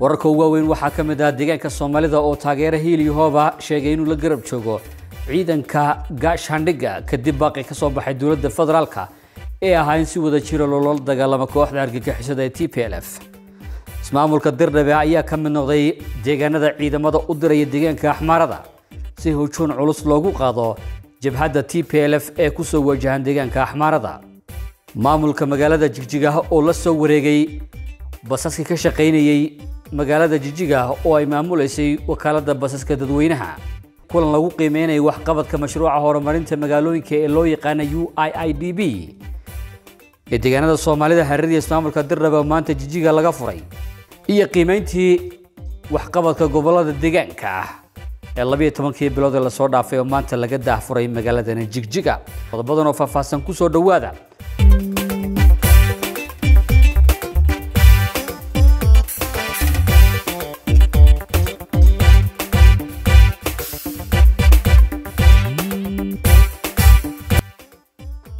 wararka ugu waaweyn waxaa ka mid ah deegaanka soomaalida oo taageera hiiliyahooba sheegay inuu la garab joogo ciidanka gaashaandhigga kadib baaqi ka soo baxay dowladda federaalka ee ahaa in si wada jiro loola dagaalamo kooxda argagixisada ee t p l f. Ismaamulka dirdhabe ayaa ka mid noqday deegaanada ciidamada u diraya deegaanka axmaarada si hujuun culus loogu qaado jabhadda t p l f ee ku soo wajahan deegaanka axmaarada. Maamulka magaalada jigjiga oo la soo wareegay basaska ka shaqaynayey magaalada jigjiga oo ay maamuleysay wakaaladda basaska dadweynaha. Kulan lagu qiimeynaya waxqabadka mashruuca horumarinta magaalooyinka ee loo yaqaana u i i d b. Ee deegaanada soomaalida hareeriya ismaamulka dirdhabe oo maanta jijiga laga furay. Iyo qiimeyntii waxqabadka gobollada deegaanka ah ee labiyo tobankii bilood ee la soo dhaafay oo maanta laga daahfuray magaaladana jigjiga. Qodobadan oo faahfaahsan ku soo dhowaada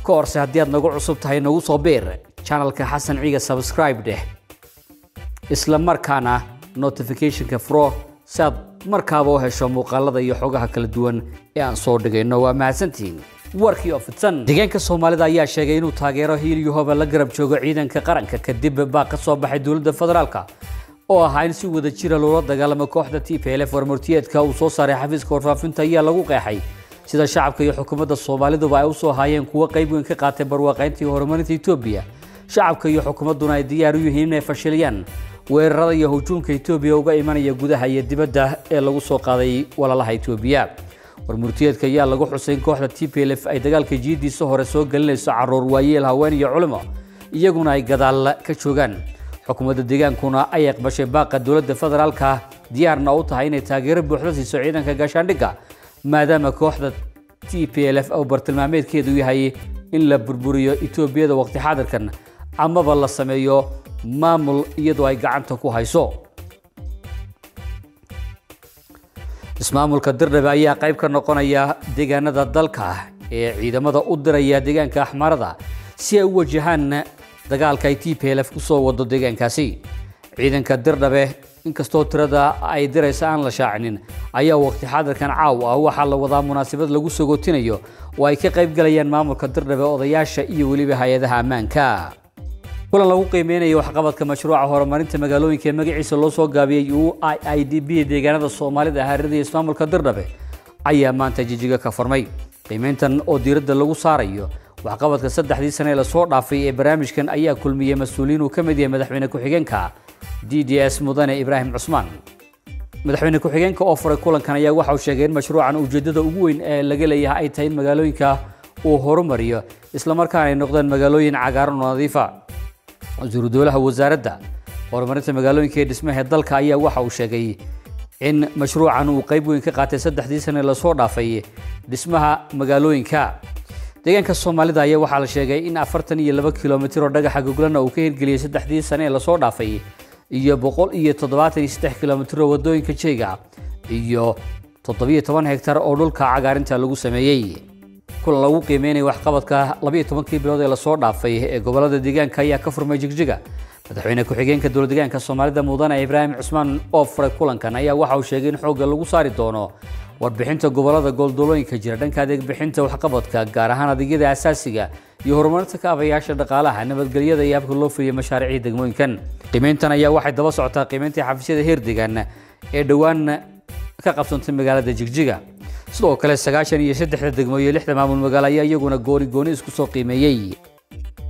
ka horse haddii aad nagu cusub tahay nagu soo biir channelka xasan ciiga subscribe dheh. Isla markaana notificationka furo si aad markaaba u hesho muuqaalada iyo xogaha kala duwan ee aan soo dhigayno. Waa mahadsantihiin warkii oo fidsan. Deegaanka soomaalida ayaa sheegay inuu taageero hiiliyahooba la garab joogo ciidanka qaranka kadib baa ka soo baxay dowladda federaalka oo ahaa in si wada jira loola dagaalamo kooxda t p l f warmurtiyeedka uu soo saaray xafiiska warfaafinta ayaa lagu qeexay sida shacabka iyo xukuumadda soomaaliduba ay u soo haayeen kuwo qayb weyn ka qaatay barwaaqaynta iyo horumarinta etoobiya shacabka iyo xukuumadduna ay diyaar u yihiin inay fashiliyaan weerarada iyo hujuumka etoobiya uga imanaya gudaha iyo dibadda ee lagu soo qaaday walaalaha etoobiya warmurtiyeedka ayaa lagu xusay in kooxda t p l f ay dagaalka jiidiisa hore soo gelinayso carruur waayeel haween iyo culimo iyaguna ay gadaal ka joogaan. Xukuumadda deegaankuna ay aqbashay baaqa dowladda federaalka diyaarna u tahay inay taageero buuxda siiso ciidanka gaashaandhigga maadaama kooxda t p l f oo bartilmaameedkeedu yahay in la burburiyo etoobiyada waqti xaadirkan amaba la sameeyo maamul iyadoo ay gacanta ku hayso. Ismaamulka dirdhabe ayaa qayb ka noqonaya deegaanada dalka ee ciidamada u diraya deegaanka axmaarada si ay u wajahaan dagaalka ay t p l f ku soo wado deegaankaasi. Ciidanka dirdhabe inkastoo tirada ay diraysa aan la shaacinin ayaa waqti xaadirkan caaw ah waxaa la wadaa munaasabad lagu sogootinayo oo ay ka qayb galayaan maamulka dirdhabe odayaasha iyo weliba hay'adaha ammaanka. Kulan lagu qiimeynayo waxqabadka mashruuca horumarinta magaalooyinka ee magaciisa loo soo gaabiyey u i i d b deegaanada soomaalida hareerada iyo ismaamulka dirdhabe ayaa maanta jijiga ka furmay. Qiimeyntan oo diiradda lagu saarayo waxqabadka saddexdii sane ee la soo dhaafay ee barnaamijkan ayaa kulmiyey mas'uuliyiin uu ka mid yahay madaxweyne ku-xigeenka d d s mudane ibraahim cusmaan. Madaxweyne ku-xigeenka oo furay kulankan ayaa waxa sheegay in mashruucan ujeeddada ugu weyn ee laga leeyahay ay tahay in magaalooyinka uu horumariyo islamarkaana ay noqdaan magaalooyin cagaaran oo nadiifa wasiiru dowlaha wasaaradda horumarinta magaalooyinka ee dhismaha dalka ayaa waxa uu sheegay in mashruucan uu qayb weyn ka qaatay saddexdii sane la soo dhaafay dhismaha magaalooyinka. Deegaanka soomaalida ayaa waxaa la sheegay in afartan iyo laba kilomitir oo dhagaxa goglana uu ka hirgeliyey saddexdii sane ee la soo dhaafay iyo boqol iyo toddobaatan iyo saddex kilomitir oo waddooyinka jeega iyo toddobiyo toban hektar oo dhulka cagaarinta lagu sameeyey. Kulan lagu qiimeynaya waxqabadka labiyo tobankii bilood ee la soo dhaafay ee gobollada deegaanka ayaa ka furmay jigjiga. Madaxweyne ku-xigeenka dowlad deegaanka soomaalida mudane ibraahim cusmaan oo furay kulankan ayaa waxa uu sheegay in xoogga lagu saari doono warbixinta gobollada gooldolooyinka jira. Dhanka adeeg bixinta waxqabadka gaar ahaan adeegyada asaasiga iyo horumarinta kaabayaasha dhaqaalaha nabadgelyada iyo habka loo fuliyo mashaariicii degmooyinkan. Qiimeyntan ayaa waxay daba socotaa qiimeyntii xafiisyada heer deegaan ee dhowaan ka qabsantay magaalada jigjiga. Sidoo kale sagaashan iyo saddexda degmo iyo lixda maamul magaalo ayaa iyaguna gooni gooni isku soo qiimeeyey.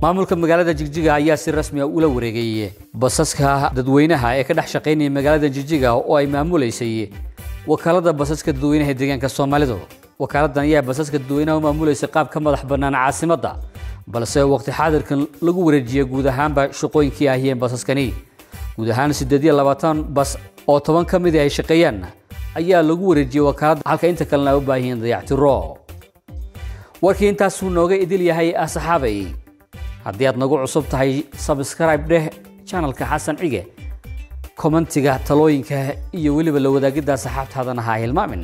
Maamulka magaalada jigjiga ayaa si rasmi ah ula wareegay basaska dadweynaha ee ka dhex shaqaynaya magaalada jigjiga oo ay maamuleysay wakaalada basaska dadweynaha ee deegaanka soomaalidu. Wakaaladdan ayaa basaska dadweynaha u maamuleysay qaab ka madax bannaan caasimadda balse waqti xaadirkan lagu wareejiyay guud ahaanba shaqooyinkii ahiyeen basaskani. Guud ahaan siddeed iyo labaatan bas oo toban ka mid ay shaqeeyaan ayaa lagu wareejiyey wakaaladda halka inta kalena ay u baahan yihiin dayactiro warkii intaasuu nooga idil yahay asxaabay. Haddii aad nagu cusub tahay sabscribe dheh channelka xasan cige kommentiga talooyinka iyo weliba la wadaagidda asxaabtaadana ha hilmaamin